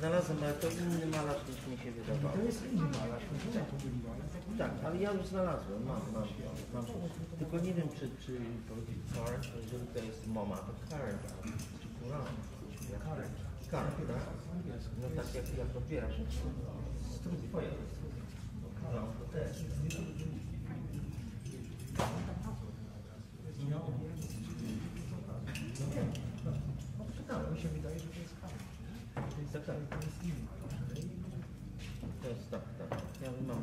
Znalazłem, ale to inny malarz niż mi się wydawało. To jest inny malarz, tak. ale ja już znalazłem, mam, mam, mam. Tylko nie wiem, czy, czy Karen, jeżeli to jest MoMA, to Karen, czy Kuran, Karen, tak? No tak jak, jak odbierasz, to jest twoja. No, to też. Stop, stop. Yeah, no, no.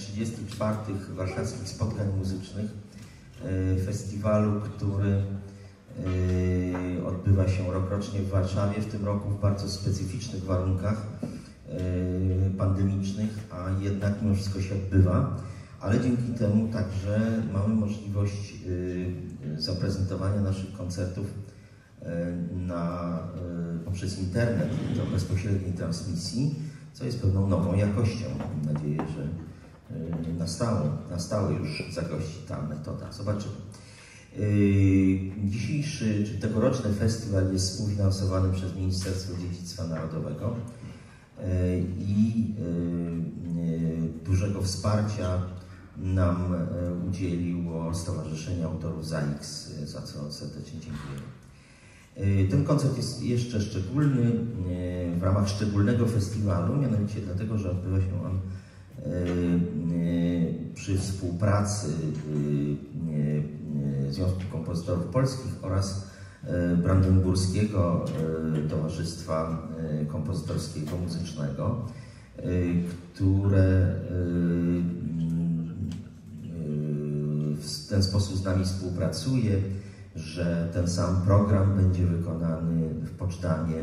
34. Warszawskich Spotkań Muzycznych, e, festiwalu, który e, odbywa się rokrocznie w Warszawie, w tym roku w bardzo specyficznych warunkach e, pandemicznych, a jednak mimo wszystko się odbywa. Ale dzięki temu także mamy możliwość zaprezentowania naszych koncertów na, poprzez internet do bezpośredniej transmisji, co jest pewną nową jakością. Mam nadzieję, że na stałe, na stałe już zagości ta metoda. Zobaczymy. E, Dzisiejszy, czy tegoroczny festiwal jest współfinansowany przez Ministerstwo Dziedzictwa Narodowego e, i dużego wsparcia nam udzieliło Stowarzyszenie Autorów ZAIX, za co serdecznie dziękuję. Y, Ten koncert jest jeszcze szczególny y, w ramach szczególnego festiwalu, mianowicie dlatego, że odbywa się on y, y, przy współpracy y, y, y, Związku Kompozytorów Polskich oraz Brandenburskiego Towarzystwa Kompozytorskiego Muzycznego, które w ten sposób z nami współpracuje, że ten sam program będzie wykonany w Poczdamie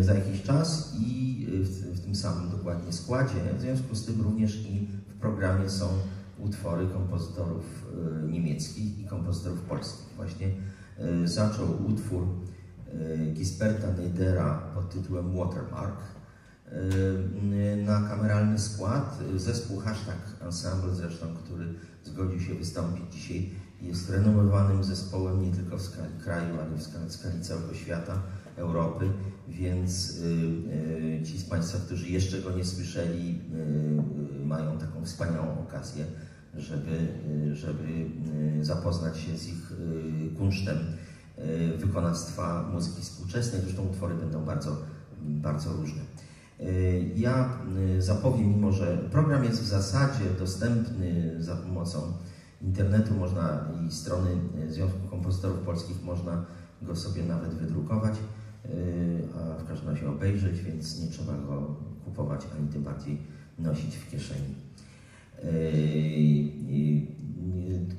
za jakiś czas i w, w tym samym dokładnie składzie. W związku z tym również i w programie są utwory kompozytorów y, niemieckich i kompozytorów polskich. Właśnie y, zaczął utwór Gisberta Neidera pod tytułem Watermark na kameralny skład. Zespół Hashtag Ensemble zresztą, który zgodził się wystąpić dzisiaj, jest renomowanym zespołem nie tylko w skali kraju, ale w skali całego świata, Europy, więc y, y, ci z Państwa, którzy jeszcze go nie słyszeli, y, mają taką wspaniałą okazję, żeby, żeby zapoznać się z ich kunsztem wykonawstwa muzyki współczesnej. Zresztą utwory będą bardzo, bardzo różne. Ja zapowiem, mimo że program jest w zasadzie dostępny za pomocą internetu, można i strony Związku Kompozytorów Polskich, można go sobie nawet wydrukować, a w każdym razie obejrzeć, więc nie trzeba go kupować, ani tym bardziej nosić w kieszeni. Y, y, y,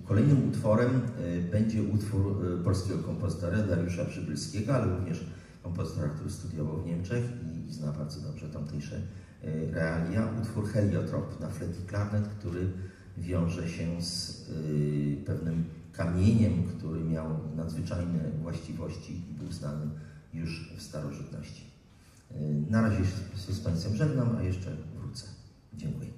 Kolejnym utworem y, będzie utwór y, polskiego kompozytora Dariusza Przybylskiego, ale również kompozytora, który studiował w Niemczech i zna bardzo dobrze tamtejsze y, realia. Utwór Heliotrop na flet i klarnet, który wiąże się z y, pewnym kamieniem, który miał nadzwyczajne właściwości i był znany już w starożytności. Y, Na razie się z Państwem żegnam, a jeszcze wrócę. Dziękuję.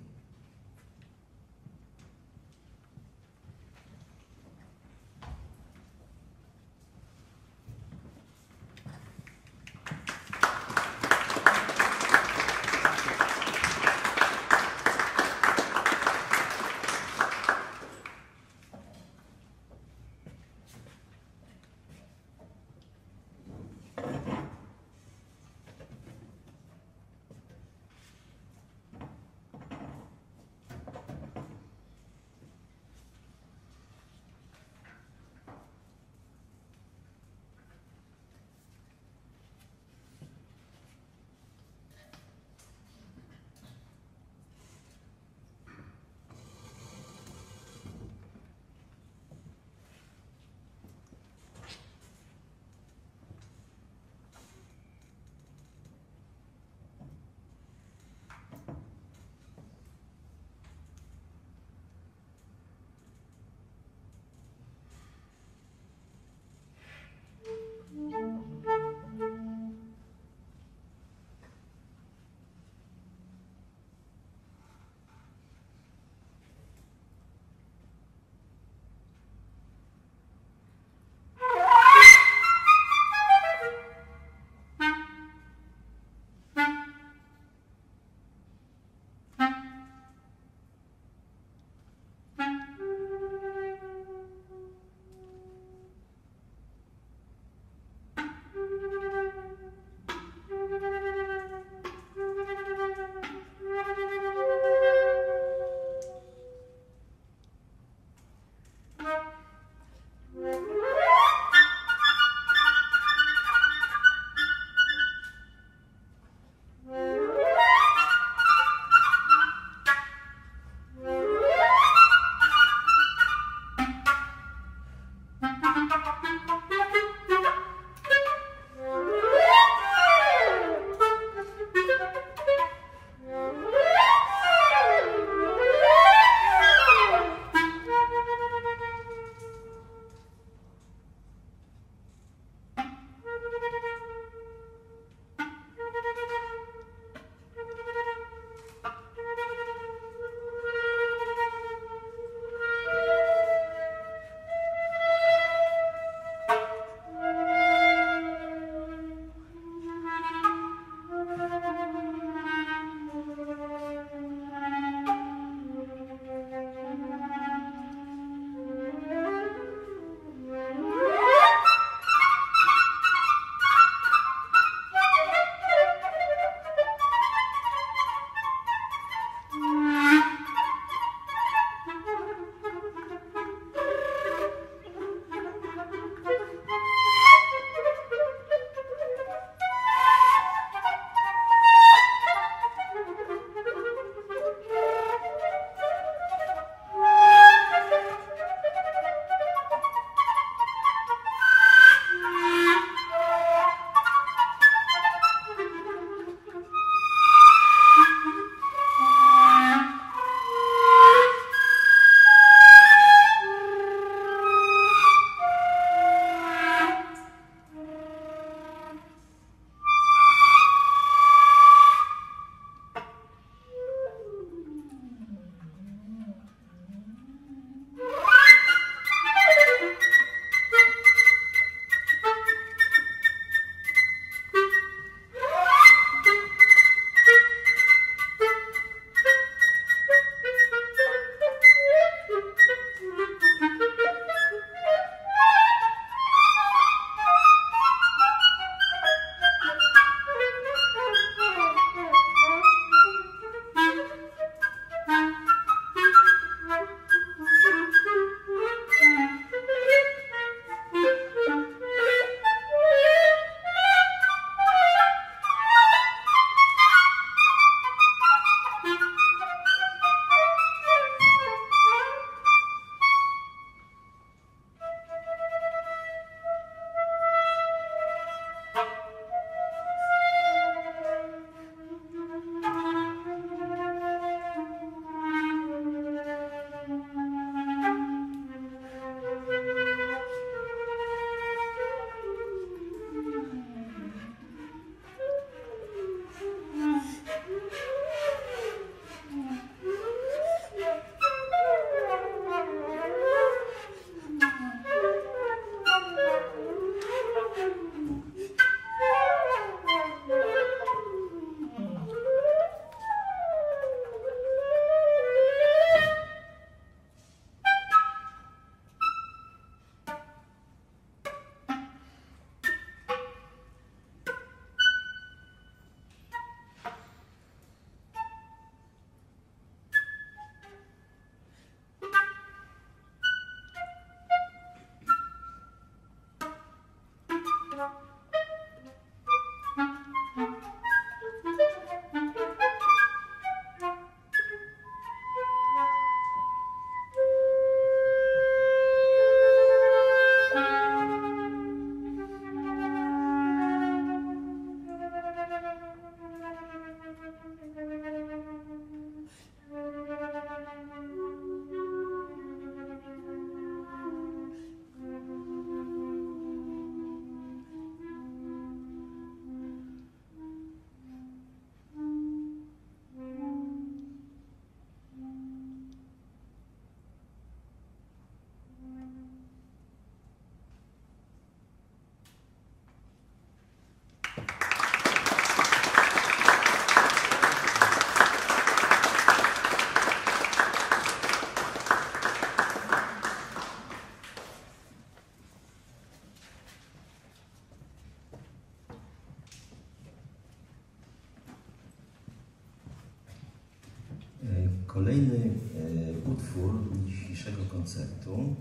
Koncertu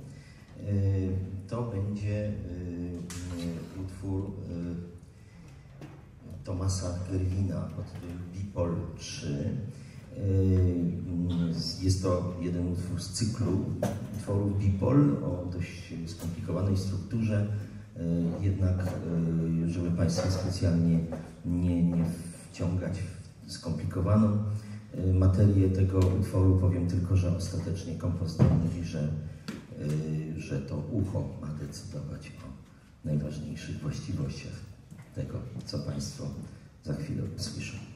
e, to będzie e, e, utwór Tomasa Gerwina pod tytułem Bipol 3. E, Jest to jeden utwór z cyklu utworów Bipol o dość skomplikowanej strukturze, jednak żeby Państwa specjalnie nie, nie wciągać w skomplikowaną materię tego utworu, powiem tylko, że ostatecznie kompozytor mówi, że, e, że to ucho ma decydować o najważniejszych właściwościach tego, co Państwo za chwilę usłyszą.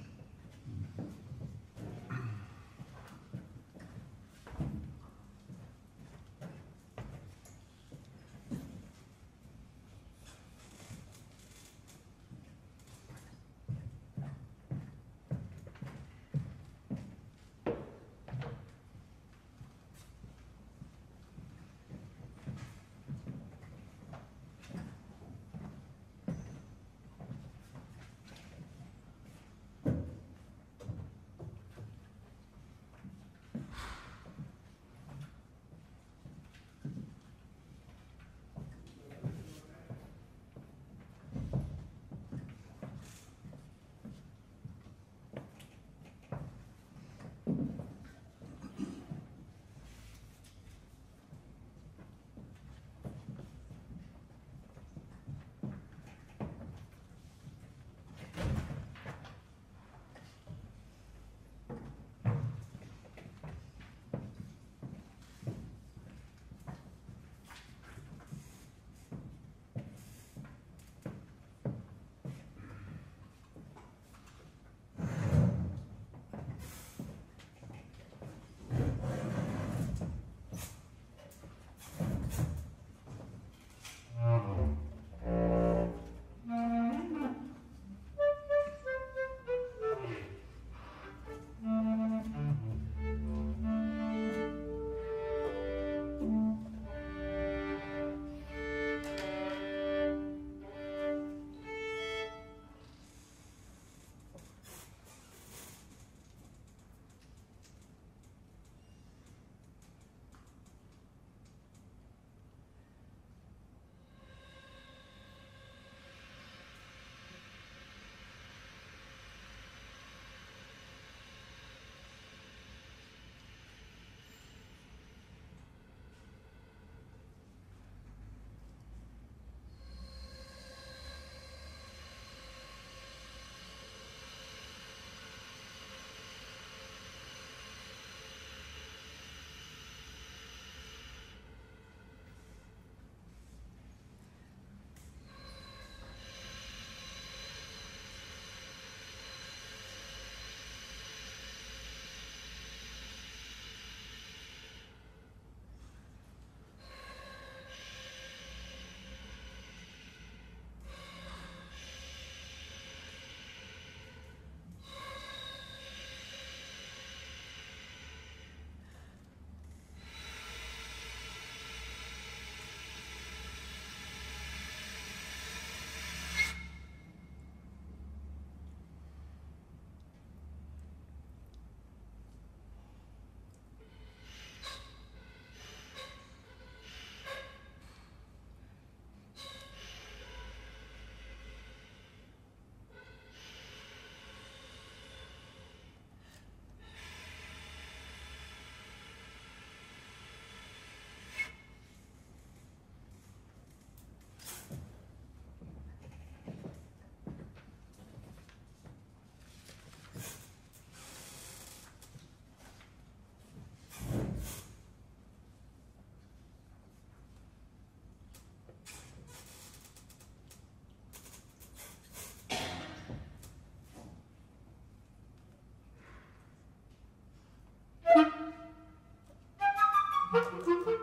Thank you.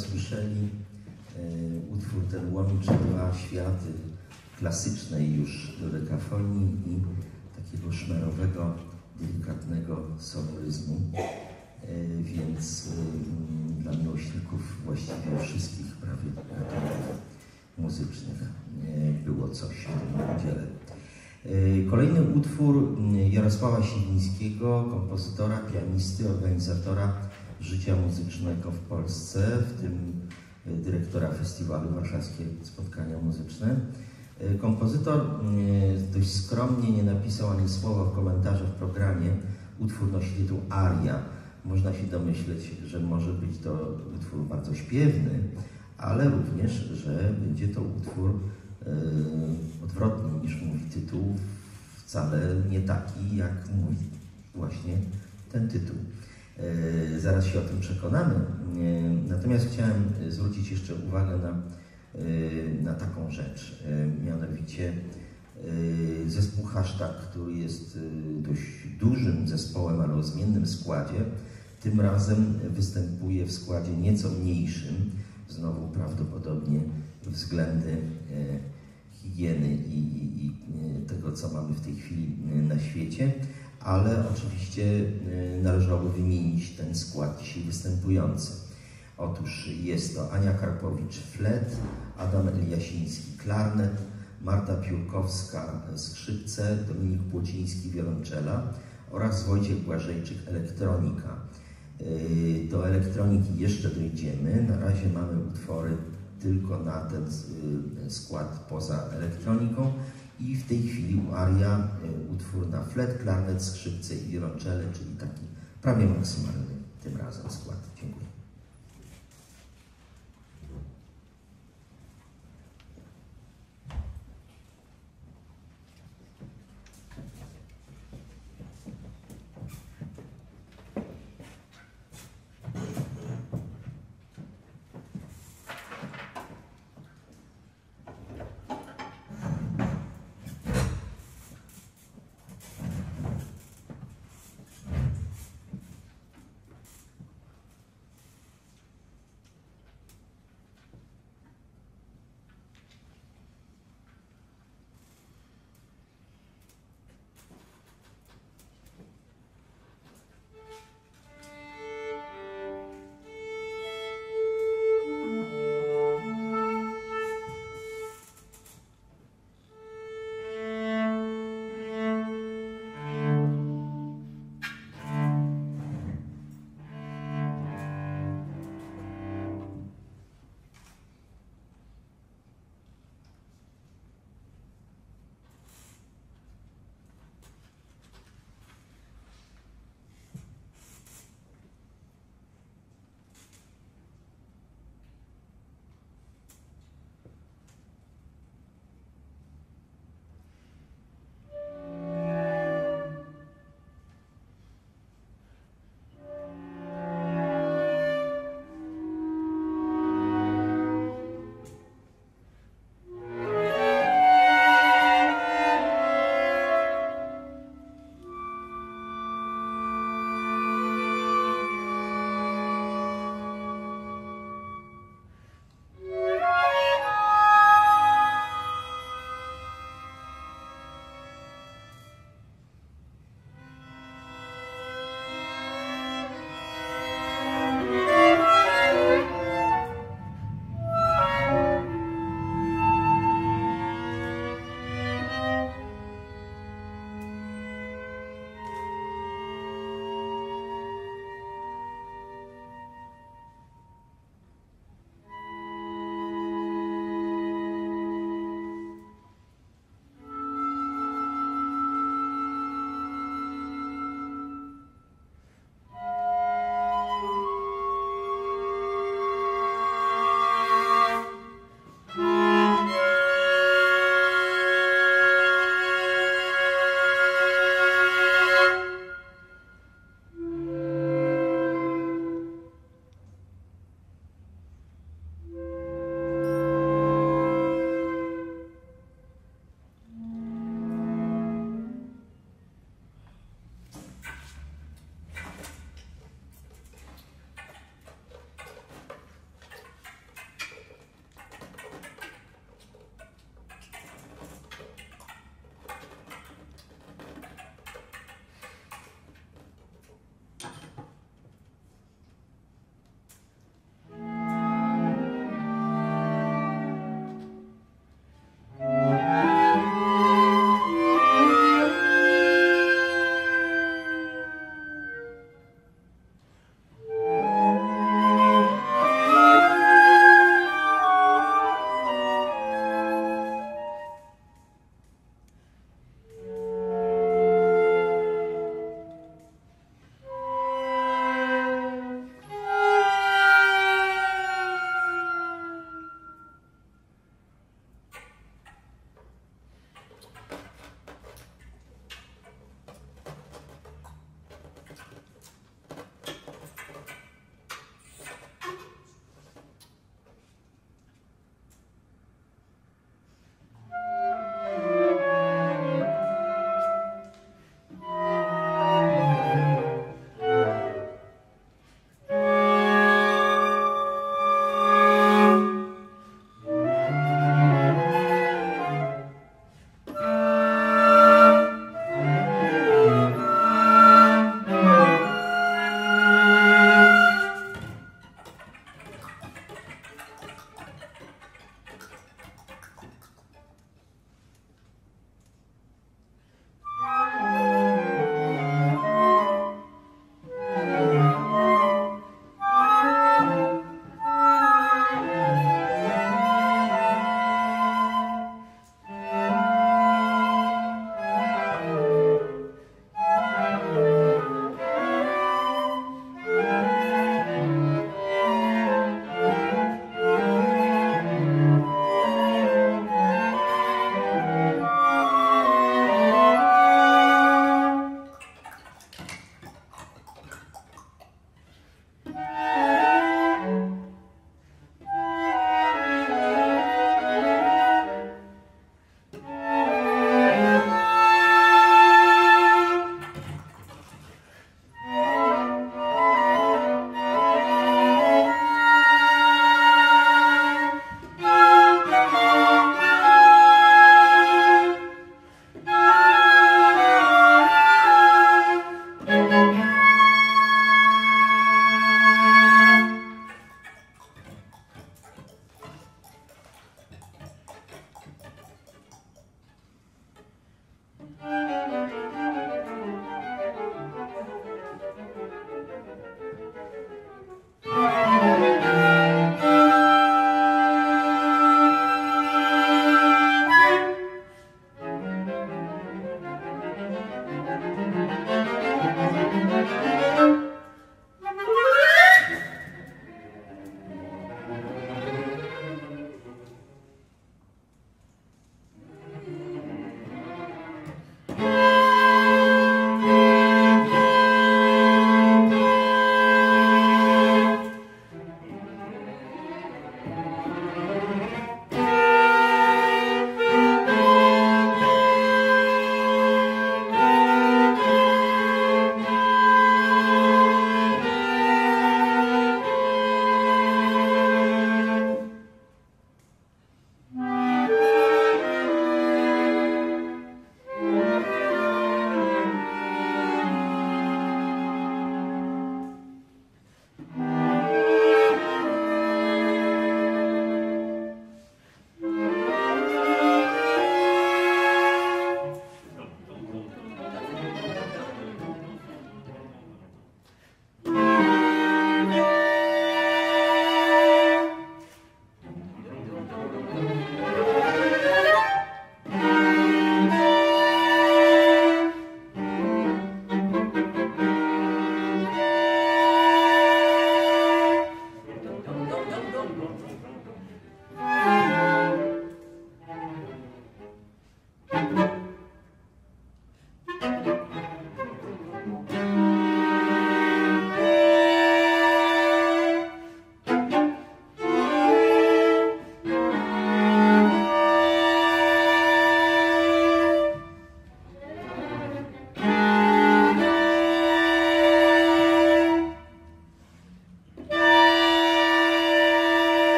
Słyszeli, e, utwór ten łączy dwa światy klasycznej już dodekafonii i takiego szmerowego, delikatnego soloryzmu. E, Więc e, dla miłośników właściwie wszystkich prawie gatunków muzycznych e, było coś w tym udziale. Kolejny utwór m, Jarosława Siwińskiego, kompozytora, pianisty, organizatora życia muzycznego w Polsce, w tym e, dyrektora festiwalu Warszawskie Spotkania Muzyczne. E, Kompozytor e, dość skromnie nie napisał ani słowa w komentarzach w programie. Utwór nosi tytuł Aria. Można się domyśleć, że może być to utwór bardzo śpiewny, ale również, że będzie to utwór odwrotny niż mówi tytuł, wcale nie taki, jak mówi właśnie ten tytuł. E, Zaraz się o tym przekonamy. E, Natomiast chciałem zwrócić jeszcze uwagę na, e, na taką rzecz, mianowicie zespół Hashtag, który jest dość dużym zespołem, ale o zmiennym składzie, tym razem występuje w składzie nieco mniejszym, znowu prawdopodobnie względy higieny i, i, i tego, co mamy w tej chwili na świecie, ale oczywiście e, należałoby wymienić ten skład dzisiaj występujący. Otóż jest to Ania Karpowicz flet, Adam Eliasiński klarnet, Marta Piórkowska skrzypce, Dominik Płociński wiolonczela oraz Wojciech Błażejczyk elektronika. Yy, Do elektroniki jeszcze dojdziemy. Na razie mamy utwory tylko na ten skład poza elektroniką i w tej chwili u Aria yy, utwór na flet, klarnet, skrzypce i wiolonczele, czyli taki prawie maksymalny tym razem skład.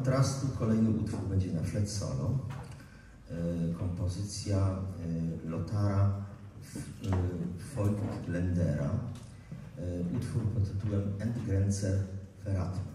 Kontrastu kolejny utwór będzie na flet solo. E, Kompozycja e, Lotara Voigtländera. E, Utwór pod tytułem Endgrenzer Verraten.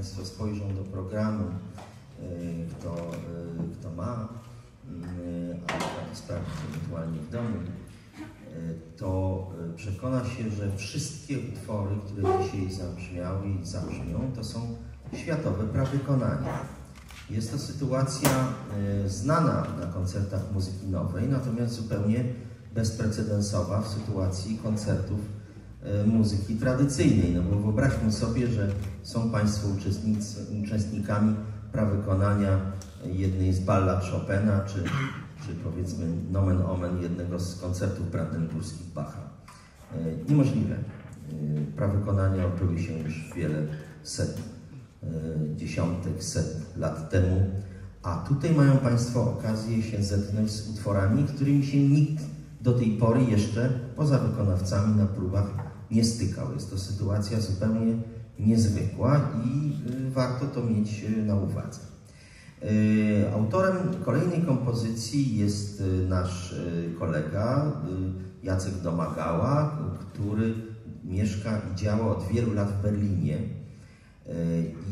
Państwo spojrzą do programu, e, kto, e, kto ma, mm, a to sprawdzić ewentualnie w domu, to e, przekona się, że wszystkie utwory, które dzisiaj zabrzmiały i zabrzmią, to są światowe prawykonania. Jest to sytuacja e, znana na koncertach muzyki nowej, natomiast zupełnie bezprecedensowa w sytuacji koncertów e, muzyki tradycyjnej. No bo wyobraźmy sobie, że są Państwo uczestnikami prawykonania jednej z ballad Chopina, czy, czy powiedzmy nomen omen jednego z koncertów brandenburskich Bacha. E, Niemożliwe. E, Prawykonania odbyły się już wiele set, e, dziesiątek, set lat temu, a tutaj mają Państwo okazję się zetknąć z utworami, którymi się nikt do tej pory jeszcze, poza wykonawcami na próbach, nie stykał. Jest to sytuacja zupełnie niezwykła i y, warto to mieć y, na uwadze. Y, Autorem kolejnej kompozycji jest nasz kolega Jacek Domagała, który mieszka i działa od wielu lat w Berlinie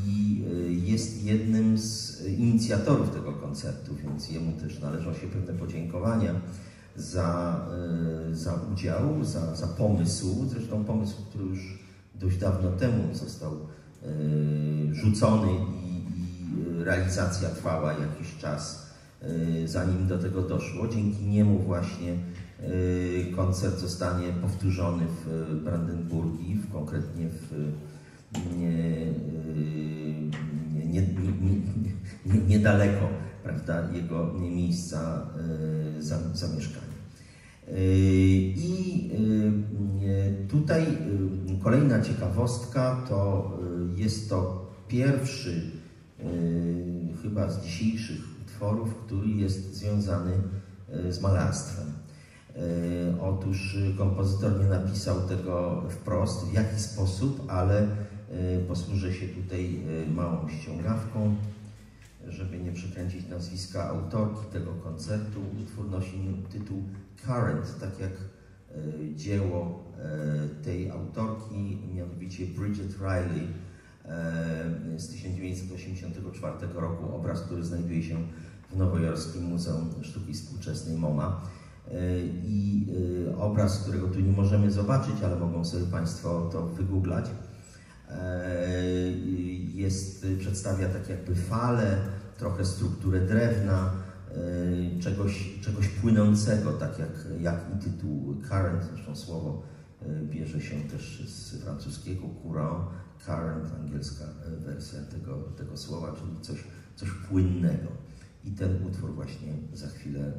i jest jednym z inicjatorów tego koncertu, więc jemu też należą się pewne podziękowania za, y, za udział, za, za pomysł. Zresztą pomysł, który już dość dawno temu został y, rzucony i, i realizacja trwała jakiś czas, y, zanim do tego doszło. Dzięki niemu właśnie koncert zostanie powtórzony w Brandenburgii, w, konkretnie w nie, nie, nie, nie, nie, niedaleko prawda, jego miejsca zam- zamieszkania. I y, tutaj y, kolejna ciekawostka to y, jest to pierwszy chyba z dzisiejszych utworów, który jest związany z malarstwem. Otóż kompozytor nie napisał tego wprost, w jaki sposób, ale posłużę się tutaj małą ściągawką żeby nie przekręcić nazwiska autorki tego koncertu. Utwór nosi tytuł Current, tak jak e, dzieło e, tej autorki, mianowicie Bridget Riley e, z 1984 roku, obraz, który znajduje się w Nowojorskim Muzeum Sztuki Współczesnej MoMA. I obraz, którego tu nie możemy zobaczyć, ale mogą sobie Państwo to wygooglać, jest, przedstawia tak jakby falę, trochę strukturę drewna, czegoś, czegoś płynącego, tak jak, jak i tytuł current, zresztą słowo e, bierze się też z francuskiego courant, current, angielska e, wersja tego, tego słowa, czyli coś, coś płynnego. I ten utwór właśnie za chwilę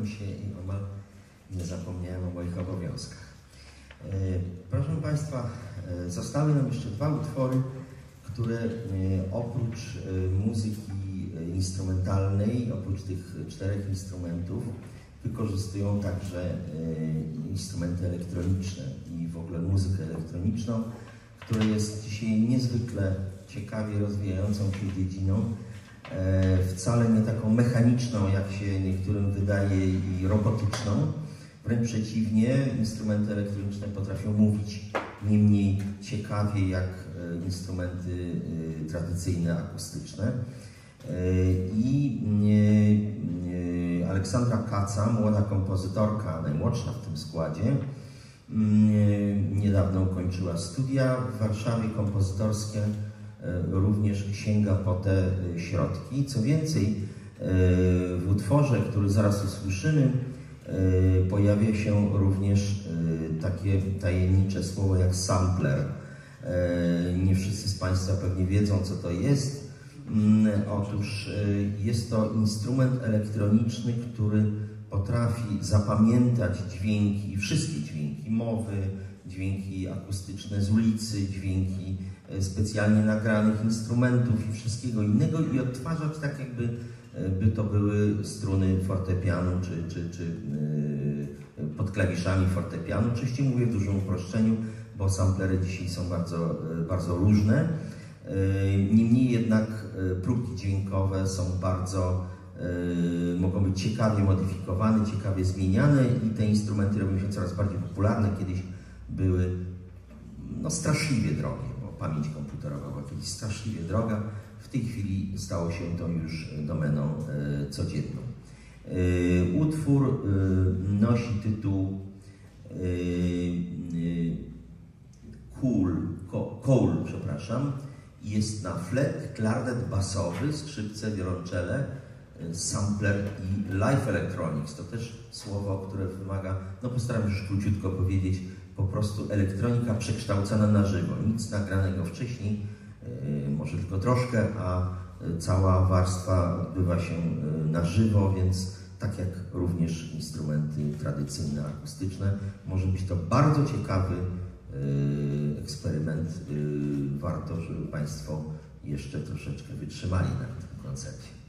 zasłuchałem się i nie zapomniałem o moich obowiązkach. E, Proszę Państwa, e, zostały nam jeszcze dwa utwory, które e, oprócz muzyki instrumentalnej, oprócz tych czterech instrumentów, wykorzystują także instrumenty elektroniczne i w ogóle muzykę elektroniczną, która jest dzisiaj niezwykle ciekawie rozwijającą się dziedziną, wcale nie taką mechaniczną, jak się niektórym wydaje, i robotyczną. Wręcz przeciwnie, instrumenty elektroniczne potrafią mówić nie mniej ciekawie jak e, instrumenty e, tradycyjne, akustyczne. E, I e, e, Aleksandra Kaca, młoda kompozytorka, najmłodsza w tym składzie, niedawno ukończyła studia w Warszawie kompozytorskie, e, również sięga po te e, środki. Co więcej, e, w utworze, który zaraz usłyszymy, e, pojawia się również e, takie tajemnicze słowo jak sampler. E, Nie wszyscy z Państwa pewnie wiedzą, co to jest. Mm, Otóż e, jest to instrument elektroniczny, który potrafi zapamiętać dźwięki, wszystkie dźwięki, mowy, dźwięki akustyczne z ulicy, dźwięki e, specjalnie nagranych instrumentów i wszystkiego innego i odtwarzać tak, jakby e, by to były struny fortepianu czy, czy, czy e, pod klawiszami fortepianu. Oczywiście mówię w dużym uproszczeniu, bo samplery dzisiaj są bardzo, e, bardzo różne. E, Niemniej jednak e, próbki dźwiękowe są bardzo, e, mogą być ciekawie modyfikowane, ciekawie zmieniane i te instrumenty robią się coraz bardziej popularne. Kiedyś były no, straszliwie drogie, pamięć komputerowa była kiedyś straszliwie droga. W tej chwili stało się to już domeną e, codzienną. E, Utwór e, nosi tytuł Cool, Coal, przepraszam. Jest na flet, klarnet basowy, skrzypce, wiolonczele, sampler i live electronics. To też słowo, które wymaga, no postaram się już króciutko powiedzieć, po prostu elektronika przekształcona na żywo. Nic nagranego wcześniej, y, może tylko troszkę, a y, cała warstwa odbywa się y, na żywo, więc tak jak również instrumenty tradycyjne, akustyczne, może być to bardzo ciekawy eksperyment. Warto, żeby Państwo jeszcze troszeczkę wytrzymali na tym koncercie.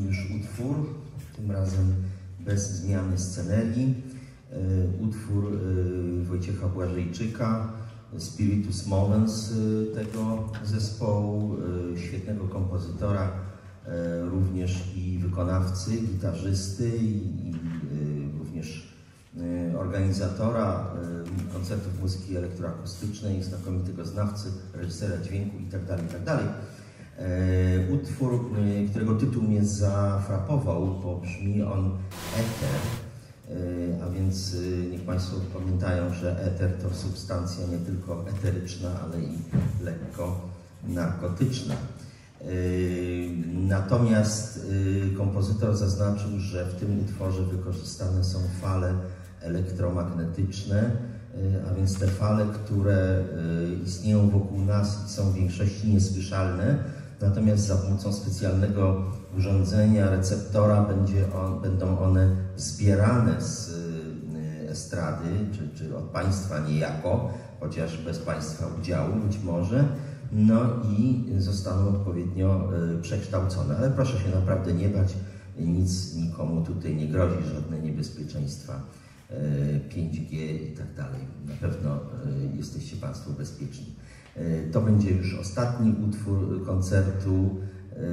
Już utwór, tym razem bez zmiany scenerii. E, Utwór e, Wojciecha Błażejczyka, Spiritus Moments e, tego zespołu, świetnego kompozytora, również i wykonawcy, gitarzysty i, również organizatora koncertów muzyki elektroakustycznej, znakomitego znawcy, reżysera dźwięku itd. itd. E, Utwór, e, którego tytuł mnie zafrapował, bo brzmi on Eter, E, a więc niech Państwo pamiętają, że eter to substancja nie tylko eteryczna, ale i lekko narkotyczna. Natomiast kompozytor zaznaczył, że w tym utworze wykorzystane są fale elektromagnetyczne, a więc te fale, które istnieją wokół nas i są w większości niesłyszalne, natomiast za pomocą specjalnego urządzenia, receptora będzie on, będą one zbierane z e, estrady, czy, czy od Państwa niejako, chociaż bez Państwa udziału być może, no i zostaną odpowiednio e, przekształcone. Ale proszę się naprawdę nie bać, nic nikomu tutaj nie grozi, żadne niebezpieczeństwa. e, 5G i tak dalej. Na pewno jesteście Państwo bezpieczni. E, To będzie już ostatni utwór koncertu. E, e,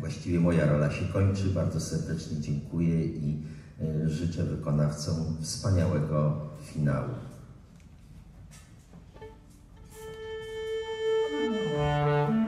Właściwie moja rola się kończy. Bardzo serdecznie dziękuję i życzę wykonawcom wspaniałego finału. Thank you.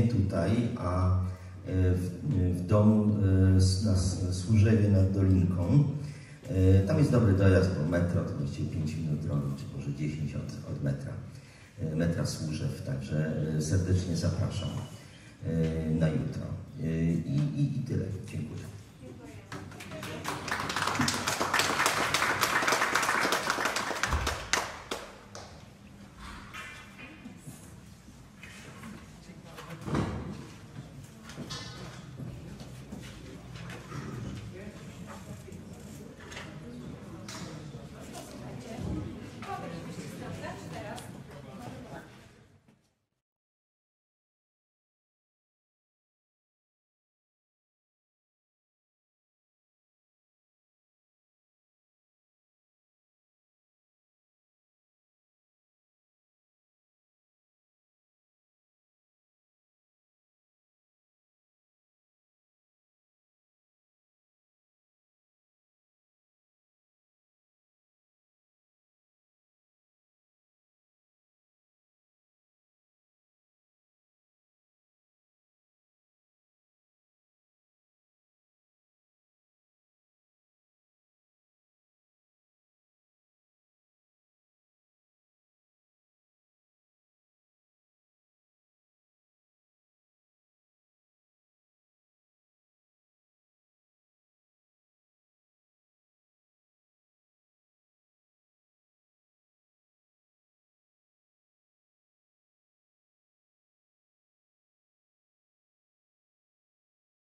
Nie tutaj, a e, w, w domu e, na Służewie nad Dolinką. E, Tam jest dobry dojazd, bo metro to właściwie 5 minut drogi, czy może 10 od, od metra. Metra Służew, także serdecznie zapraszam na jutro. I, i, i tyle. Dziękuję.